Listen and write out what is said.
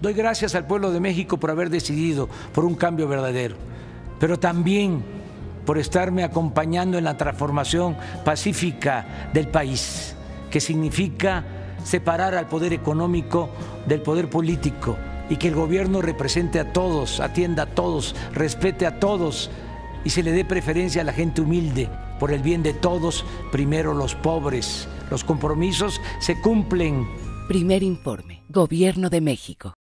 Doy gracias al pueblo de México por haber decidido por un cambio verdadero, pero también por estarme acompañando en la transformación pacífica del país, que significa separar al poder económico del poder político y que el gobierno represente a todos, atienda a todos, respete a todos y se le dé preferencia a la gente humilde por el bien de todos, primero los pobres. Los compromisos se cumplen. Primer informe, Gobierno de México.